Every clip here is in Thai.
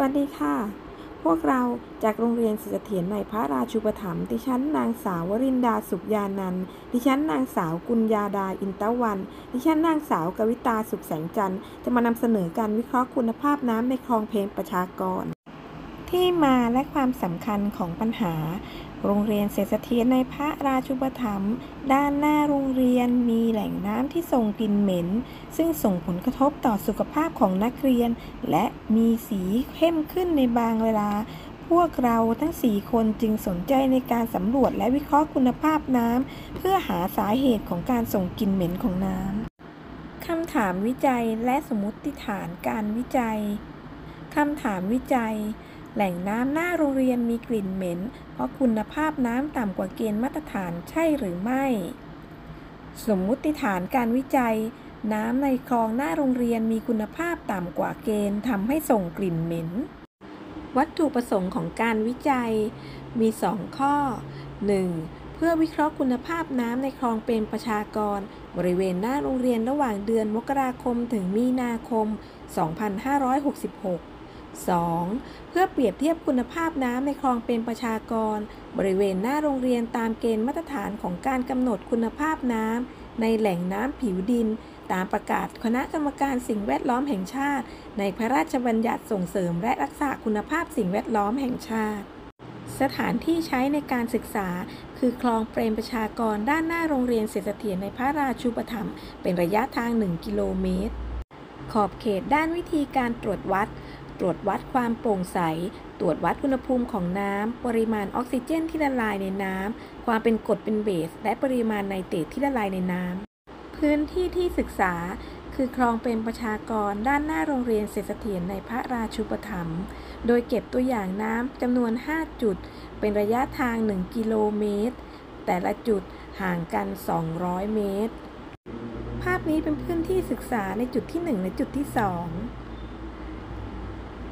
วัสดีค่ะ พวกเราจากโรงเรียนศิษเถียนในพระราชูปถัมภ์ดิฉันนางสาววรินดาสุขยานันท์ดิฉันนางสาวกุญญาดาอินตะวัน ดิฉันนางสาวกวิตาสุขแสงจันทร์จะมานำเสนอการวิเคราะห์คุณภาพน้ำในคลองเพลงประชากร ที่มาและความสำคัญของปัญหา โรงเรียนเศรษฐียนในพระราชูปถัมภ์ด้านหน้าโรงเรียนมีแหล่งน้ำที่ส่งกลิ่นเหม็น ซึ่งส่งผลกระทบต่อสุขภาพของนักเรียน และมีสีเข้มขึ้นในบางเวลา พวกเราทั้ง 4 คนจึงสนใจในการสำรวจและวิเคราะห์คุณภาพน้ำเพื่อหาสาเหตุของการส่งกลิ่นเหม็นของน้ำคำถามวิจัยและสมมติฐานการวิจัยคำถามวิจัย แหล่งน้ำหน้าโรงเรียนมีกลิ่นเหม็น เพราะคุณภาพน้ำต่ำกว่าเกณฑ์มาตรฐานใช่หรือไม่ สมมุติฐานการวิจัย น้ำในคลองหน้าโรงเรียนมีคุณภาพต่ำกว่าเกณฑ์ทำให้ส่งกลิ่นเหม็น วัตถุประสงค์ของการวิจัย มี 2 ข้อ 1. เพื่อวิเคราะห์คุณภาพน้ำในคลองเป็นประชากร บริเวณหน้าโรงเรียนระหว่างเดือนมกราคมถึงมีนาคม 2566 2. เพื่อเปรียบเทียบคุณภาพน้ำในคลองเป็นประชากร บริเวณหน้าโรงเรียนตามเกณฑ์มาตรฐานของการกำหนดคุณภาพน้ำในแหล่งน้ำผิวดิน ตามประกาศคณะกรรมการสิ่งแวดล้อมแห่งชาติ ในพระราชบัญญัติส่งเสริมและรักษาคุณภาพสิ่งแวดล้อมแห่งชาติ สถานที่ใช้ในการศึกษา คือคลองเปรมประชากรด้านหน้าโรงเรียนเศรษฐเถียรในพระราชูปถัมภ์เป็นระยะทาง 1 กิโลเมตร ขอบเขตด้านวิธีการตรวจวัด ตรวจวัดความโปร่งใส ตรวจวัดอุณหภูมิของน้ำ ปริมาณออกซิเจนที่ละลายในน้ำ ความเป็นกรดเป็นเบส และปริมาณไนเตรตที่ละลายในน้ำ พื้นที่ที่ศึกษา คือคลองเป็นประชากรด้านหน้าโรงเรียนเศรษฐเถียรในพระราชูปถัมภ์ โดยเก็บตัวอย่างน้ำจำนวน 5 จุด เป็นระยะทาง 1 กิโลเมตร แต่ละจุดห่างกัน 200 เมตร ภาพนี้เป็นพื้นที่ศึกษาในจุดที่ 1 และจุดที่ 2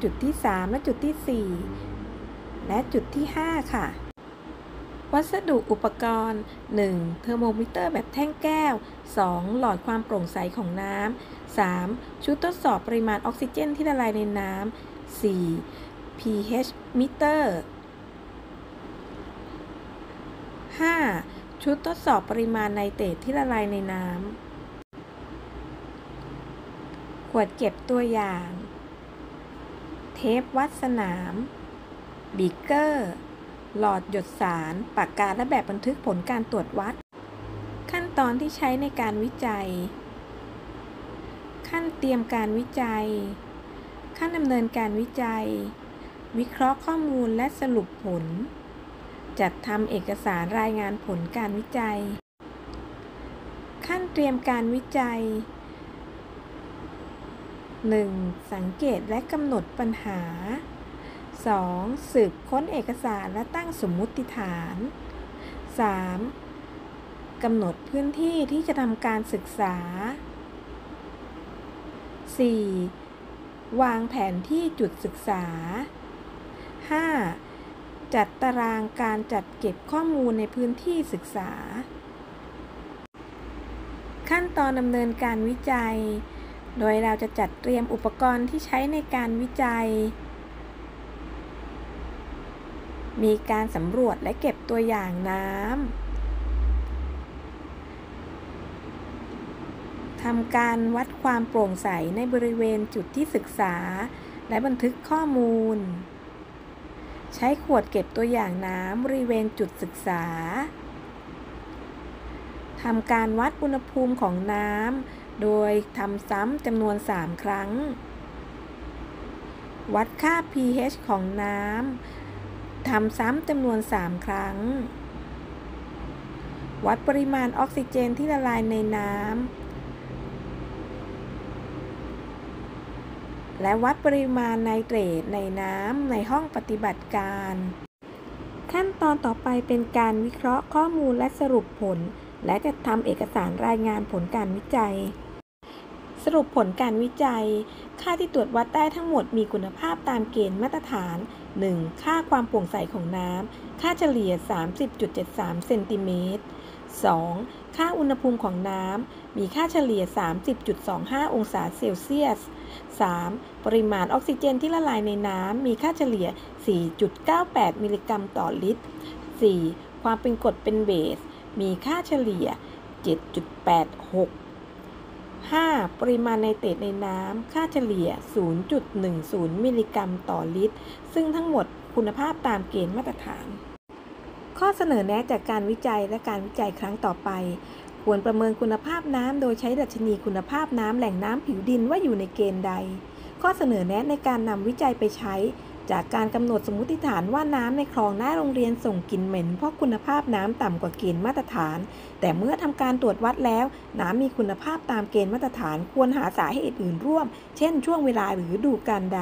จุดที่ 3 และจุดที่ 4 และจุดที่ 5 ค่ะ วัสดุอุปกรณ์ 1. เทอร์โมมิเตอร์แบบแท่งแก้ว 2. หลอดความโปร่งใสของน้ำ 3. ชุดทดสอบปริมาณออกซิเจนที่ละลายในน้ำ 4. pH meter 5. ชุดทดสอบปริมาณไนเตรตที่ละลายในน้ำ ขวดเก็บตัวอย่าง เทปวัดสนาม บีเกอร์ หลอดหยดสาร ปากกาและแบบบันทึกผลการตรวจวัด ขั้นตอนที่ใช้ในการวิจัย ขั้นเตรียมการวิจัย ขั้นดำเนินการวิจัย วิเคราะห์ข้อมูลและสรุปผล จัดทำเอกสารรายงานผลการวิจัย ขั้นเตรียมการวิจัย 1. สังเกตและกำหนดปัญหา 2. สืบค้นเอกสารและตั้งสมมุติฐาน 3. กำหนดพื้นที่ที่จะทำการศึกษา 4. วางแผนที่จุดศึกษา 5. จัดตารางการจัดเก็บข้อมูลในพื้นที่ศึกษา ขั้นตอนดำเนินการวิจัย โดยเราจะจัดเตรียมอุปกรณ์ที่ใช้ในการวิจัย มีการสำรวจและเก็บตัวอย่างน้ำ ทำการวัดความโปร่งใสในบริเวณจุดที่ศึกษา และบันทึกข้อมูล ใช้ขวดเก็บตัวอย่างน้ำบริเวณจุดศึกษาทำการวัดอุณหภูมิของน้ำ โดยทำซ้ำจำนวน 3 ครั้ง วัดค่า pH ของน้ำทำซ้ำจำนวน 3 ครั้ง วัดปริมาณออกซิเจนที่ละลายในน้ำและวัดปริมาณไนเตรตในน้ำในห้องปฏิบัติการ ขั้นตอนต่อไปเป็นการวิเคราะห์ข้อมูลและสรุปผลและจะทำเอกสารรายงานผลการวิจัย รุปผลการวิจัย ค่าที่ตรวจวัดได้ทั้งหมดมีคุณภาพตามเกณฑ์มาตรฐาน 1. ค่าความโปร่งใสของน้ำ ค่าเฉลี่ย 30.73 เซนติเมตร 2. ค่าอุณหภูมิของน้ำ มีค่าเฉลี่ย 30.25 องศาเซลเซียส 3. ปริมาณออกซิเจนที่ละลายในน้ำ มีค่าเฉลี่ย 4.98 มิลลิกรัมต่อลิตร 4. ความเป็นกรดเป็นเบส มีค่าเฉลี่ย 7.86 5. ปริมาณไนเตรตในน้ำ ค่าเฉลี่ย 0.10 มิลลิกรัมต่อลิตร ซึ่งทั้งหมดคุณภาพตามเกณฑ์มาตรฐาน ข้อเสนอแนะจากการวิจัยและการวิจัยครั้งต่อไป ควรประเมินคุณภาพน้ำโดยใช้ดัชนีคุณภาพน้ำแหล่งน้ำผิวดินว่าอยู่ในเกณฑ์ใด ข้อเสนอแนะในการนำวิจัยไปใช้ จากการกำหนดสมมติฐานว่าน้ำในคลองหน้าโรงเรียนส่งกลิ่นเหม็น เพราะคุณภาพน้ำต่ำกว่าเกณฑ์มาตรฐาน แต่เมื่อทำการตรวจวัดแล้ว น้ำมีคุณภาพตามเกณฑ์มาตรฐาน ควรหาสาเหตุอื่นร่วม เช่น ช่วงเวลาหรือดูการใด